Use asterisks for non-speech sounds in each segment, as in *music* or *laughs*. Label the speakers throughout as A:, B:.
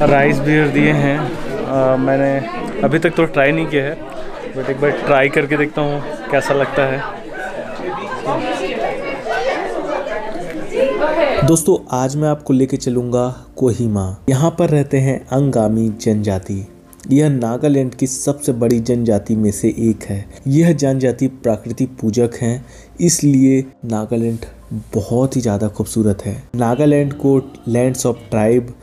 A: Rice beer दिए हैं। आ, मैंने अभी तक तो ट्राई नहीं किया है बट एक बार ट्राई करके देखता हूँ कैसा लगता है।
B: दोस्तों आज मैं आपको लेके चलूँगा कोहिमा। यहाँ पर रहते हैं अंगामी जनजाति। यह नागालैंड की सबसे बड़ी जनजाति में से एक है। यह जनजाति प्रकृति पूजक हैं इसलिए नागालैंड बहुत ही ज़्यादा खूबसूरत है। नागालैंड को lands of tribe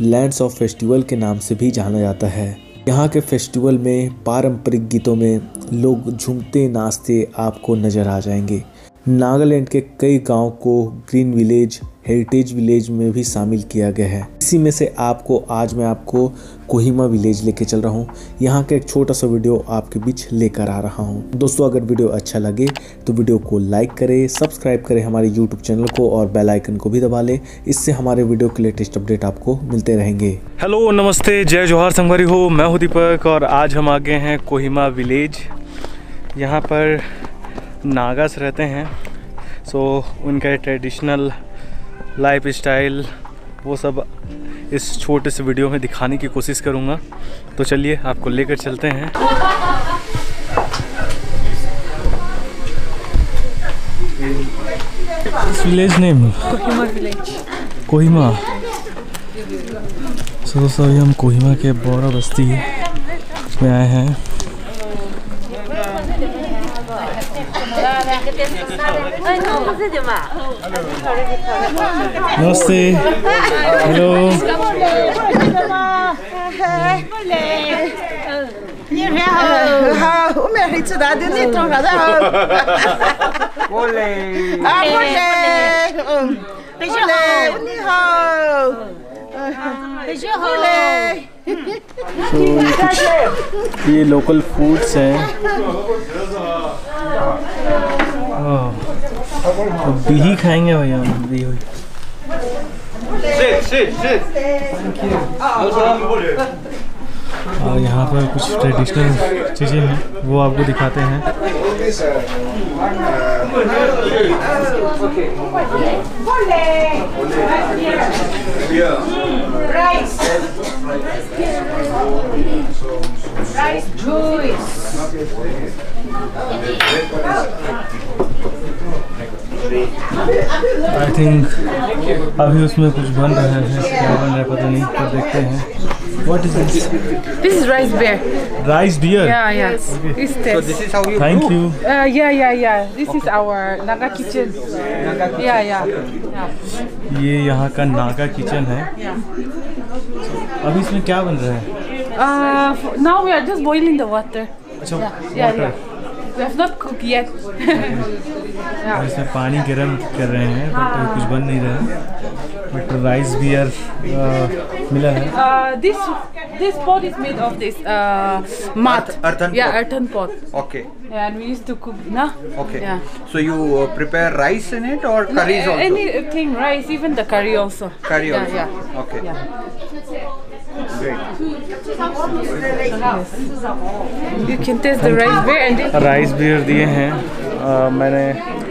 B: lands of festival के नाम से भी जाना जाता है। यहाँ के फेस्टिवल में पारंपरिक गीतों में लोग झूमते, नाचते आपको नज़र आ जाएँगे। नागालैंड के कई गाँव को ग्रीन विलेज, हेरिटेज विलेज में भी शामिल किया गया है। इसी में से आपको, आज मैं आपको कोहिमा विलेज लेके चल रहा हूँ। यहाँ का एक छोटा सा वीडियो आपके बीच लेकर आ रहा हूँ। दोस्तों, अगर वीडियो अच्छा लगे तो वीडियो को लाइक करें, सब्सक्राइब करें हमारे यूट्यूब चैनल को और बेल आइकन को भी दबा लें। इससे हमारे वीडियो के लेटेस्ट अपडेट आपको मिलते रहेंगे।
A: हेलो नमस्ते, जय जोहार संगवारी हो। मैं हूँ दीपक और आज हम आ गए हैं कोहिमा विलेज। यहाँ पर नागास रहते हैं। सो उनका ट्रेडिशनल लाइफ स्टाइल वो सब इस छोटे से वीडियो में दिखाने की कोशिश करूँगा। तो चलिए आपको लेकर चलते हैं। Village name?
C: Kohima village.
A: Kohima? So दोस्तों अभी हम कोहिमा के बौरा बस्ती में आए हैं। नमस्ते। हेलो। तो ये लोकल फूड्स हैं। बिही खाएँगे भैया हम बिही. और यहाँ पर कुछ ट्रेडिशनल चीज़ें हैं, वो आपको दिखाते हैं.
D: Rice juice.
A: आई थिंक अभी उसमें कुछ बन रहा है क्या बन रहा पता नहीं पर देखते हैं। What is this
C: this is rice beer
A: rice beer
C: yeah yeah
E: this
C: so
E: this is how you
A: thank you
C: yeah yeah yeah this is our Naga kitchen yeah yeah
A: ये यहाँ का नागा किचन है। अभी इसमें क्या बन रहा है?
C: Now we are just boiling the water
A: अच्छा
C: yeah yeah we have not cook
A: yet इसमें पानी गर्म कर रहे हैं बट तो uh, कुछ बन नहीं रहा। बट तो राइस बियर मिला है।
C: This
E: this
C: pot is
E: made
C: of this मात earthen yeah earthen pot
E: okay
C: and
E: we used to cook ना okay so you
C: prepare
E: rice
C: in
E: it
C: और curry also anything rice even
E: the
C: curry
E: also
C: curry
E: also
C: yeah
E: okay
C: You can taste the rice. Beer and it.
A: Rice beer दिए हैं. आ, मैंने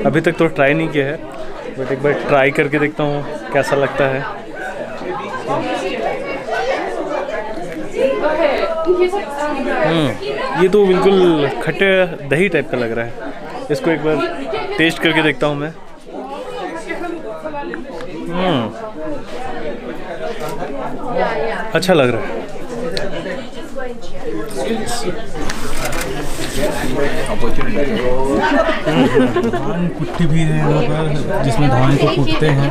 A: अभी तक तो try नहीं किया है बट एक बार ट्राई करके देखता हूँ कैसा लगता है। हम्म, ये तो बिल्कुल खट्टे दही टाइप का लग रहा है। इसको एक बार टेस्ट करके देखता हूँ मैं। हम्म, अच्छा लग रहा है। धान कुट्टी भी है यहाँ पर जिसमें धान को कूटते हैं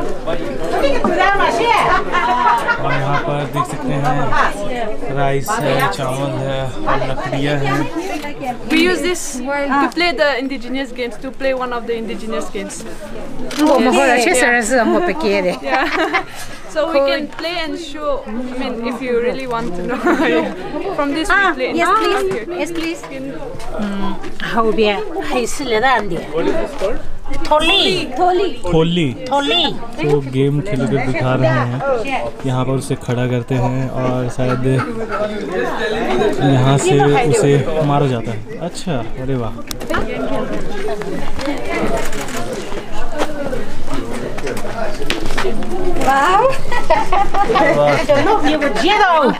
A: और यहाँ पर देख सकते हैं राइस है चावल है और लकड़ियाँ हैं
C: We use this to play the indigenous games, to play one of the indigenous games.
F: Oh, बहुत अच्छे तरह से हमको पकिए
C: रहे So we can play and show. I mean, if you really want to know from this ah, we play.
F: Yes, please.
C: Okay.
F: Yes, please. How be haysile dandi. What is this called?
A: Tholi
F: Tholi Tholi
A: तो game खेल कर दिखा रहे हैं यहाँ पर उसे खड़ा करते हैं और शायद यहाँ से उसे मारा जाता है अच्छा अरे वाह
F: Wow. No, nie o dziedą.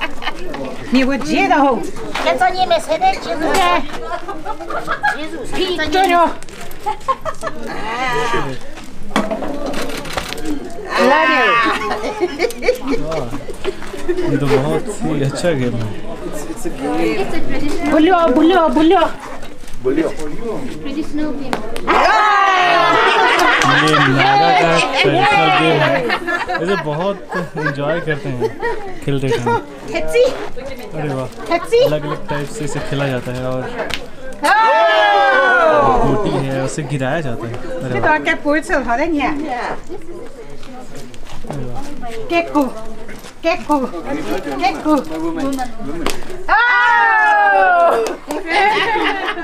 F: Nie go dziedą. Ja co nie me sedeć,
A: Jezus. Jezus. Pitorio. Lanie. Не думал, я
F: чагаю. Бульо, бульо, бульо. Бульо. Traditional
A: ये नागा का गेम है। इसे बहुत एंजॉय करते हैं। खेलते
F: हैं।
A: अरे वाह। अलग अलग टाइप से इसे खेला जाता है और गोटी है उसे गिराया जाता है। अरे वाह।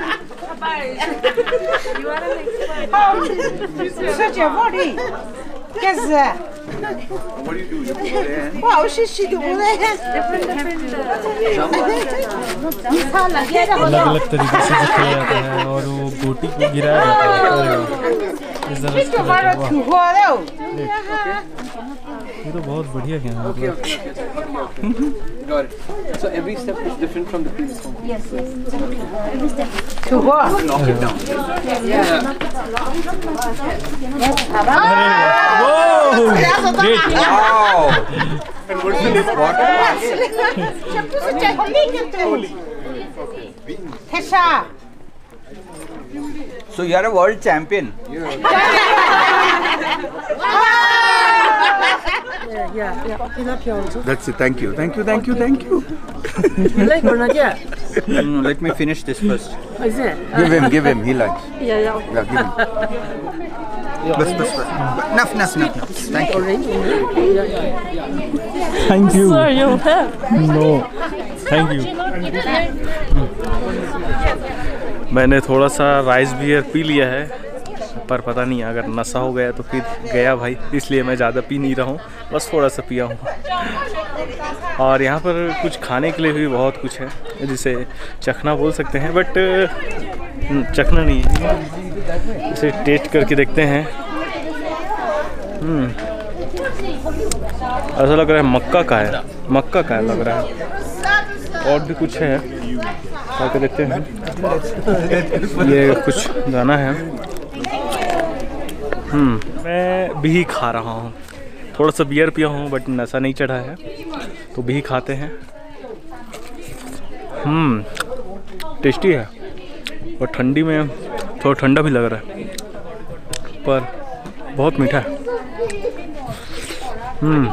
A: *laughs* *laughs*
F: you are an expert. Oh, such a body. Yes. what do you do? You put it in?
D: Wow, she she do it. Different different.
A: अलग अलग तरीके से दिखाया जाता है और वो गोटी को गिराया जाता है तुम्हारा छुआ रहो ये तो बहुत बढ़िया है okay
F: okay got it so every
A: step is different from the previous one
G: yes every step छुआ knock it down yeah yes wow great
F: wow and
A: what is this
E: water
F: चप्पू से चेक नहीं करते हैं Pesha.
E: So you are a world champion. Yeah. yeah, yeah, yeah. He's. That's it. Thank you. Thank you. Thank you. Thank you. you like or not? Yeah. No, no, let me finish this first. Is it? Give him. Give him. He likes. *laughs* Yeah, yeah. Yeah, give him. Bus, bus, bus. Enough, enough, enough. Thank you. Thank you.
A: Sorry, you have. No. Thank you. मैंने थोड़ा सा rice beer P लिया है, पर पता नहीं, अगर नशा हो गया तो फिर गया भाई, इसलिए मैं ज़्यादा पी नहीं रहा हूँ, बस थोड़ा सा पिया हूँ। और यहाँ पर कुछ खाने के लिए भी बहुत कुछ है, जिसे चखना बोल सकते हैं बट चखना नहीं इसे टेस्ट करके देखते हैं। हम्म। ऐसा लग रहा है मक्का का है, मक्का का है लग रहा है। और भी कुछ है। आके देखते हैं ये कुछ गाना है हम्म मैं भी खा रहा हूँ थोड़ा सा बियर पिया हूँ बट नशा नहीं चढ़ा है तो भी खाते हैं हम्म टेस्टी है और ठंडी में थोड़ा ठंडा भी लग रहा है पर बहुत मीठा है हम्म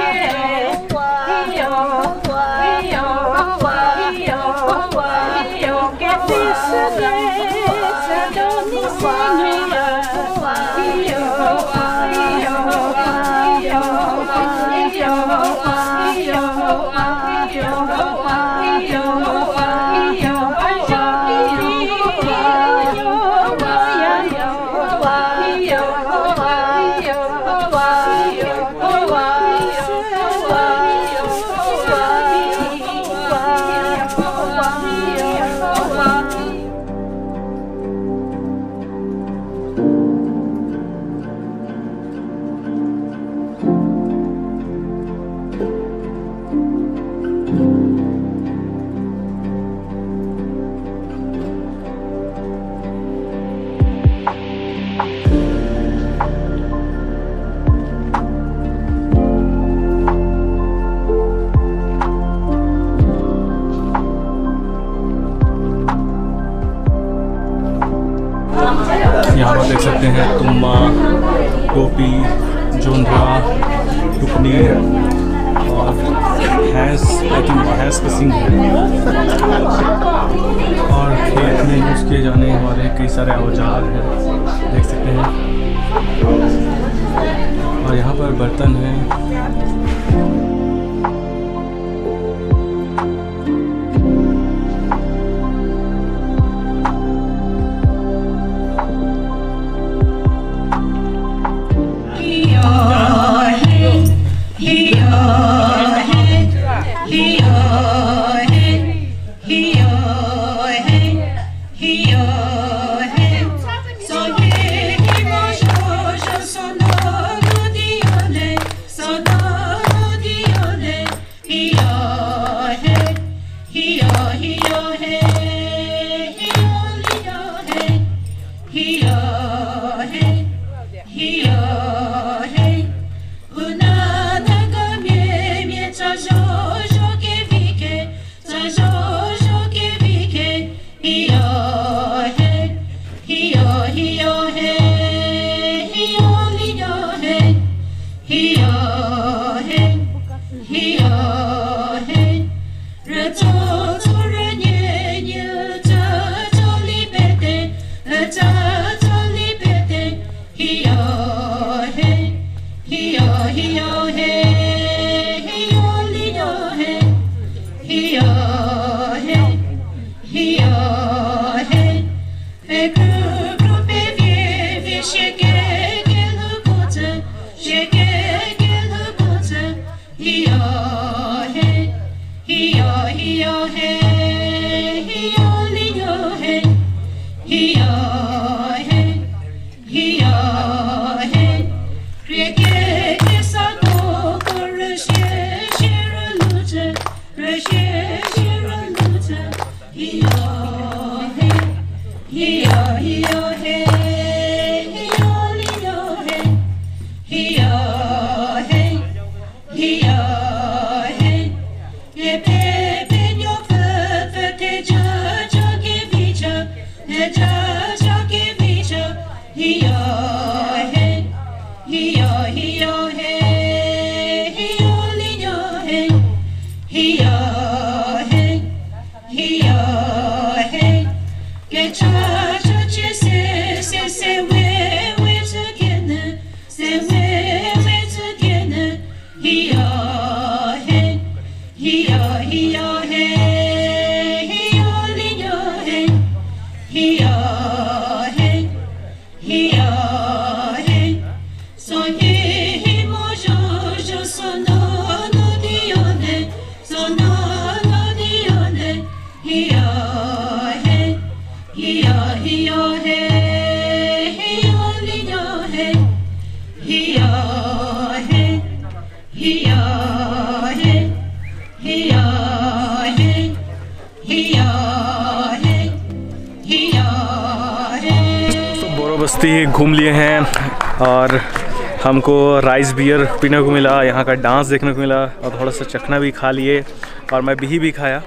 A: तरह है और
H: खेत में यूज़ किए जाने वाले कई सारे औज़ार हैं, देख सकते हैं। और यहाँ पर बर्तन हैं। he, he, Oh. Richard. बस्ती घूम लिए हैं और हमको राइस बियर पीने को मिला, यहाँ का डांस देखने को मिला और थोड़ा सा चखना भी खा लिए और मैं बिही भी खाया।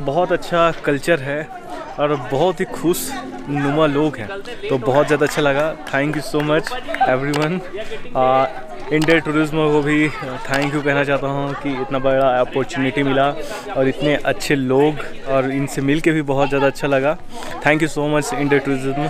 H: बहुत अच्छा कल्चर है और बहुत ही खुश नुमा लोग हैं। तो बहुत ज़्यादा अच्छा लगा। Thank you so much everyone India tourism को भी थैंक यू कहना चाहता हूँ कि इतना बड़ा अपॉर्चुनिटी मिला और इतने अच्छे लोग और इनसे मिल के भी बहुत ज़्यादा अच्छा लगा। Thank you so much India tourism